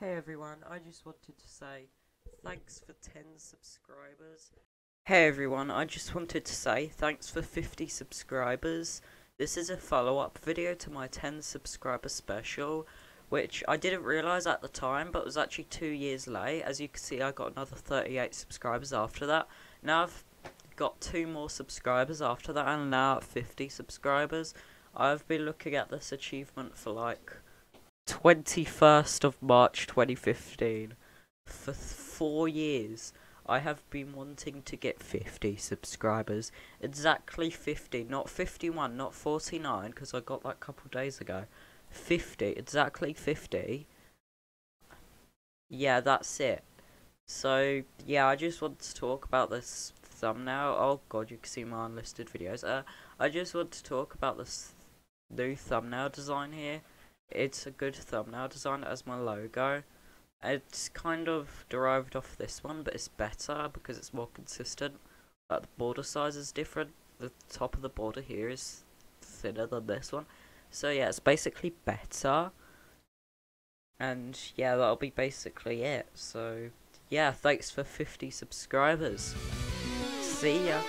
Hey everyone, I just wanted to say thanks for 10 subscribers. Hey everyone, I just wanted to say thanks for 50 subscribers. This is a follow up video to my 10 subscriber special, which I didn't realise at the time, but was actually two years late. As you can see, I got another 38 subscribers after that. Now I've got two more subscribers after that, and now at 50 subscribers. I've been looking at this achievement for like 21st of March 2015. For four years, I have been wanting to get 50 subscribers. Exactly 50, not 51, not 49, because I got that a couple days ago. 50, exactly 50. Yeah, that's it. So, yeah, I just want to talk about this thumbnail. Oh god, you can see my unlisted videos. Uh, I just want to talk about this new thumbnail design here. It's a good thumbnail design as my logo. It's kind of derived off this one, but it's better because it's more consistent. Like the border size is different. The top of the border here is thinner than this one. So yeah, it's basically better. And yeah, that'll be basically it. So yeah, thanks for 50 subscribers. See ya.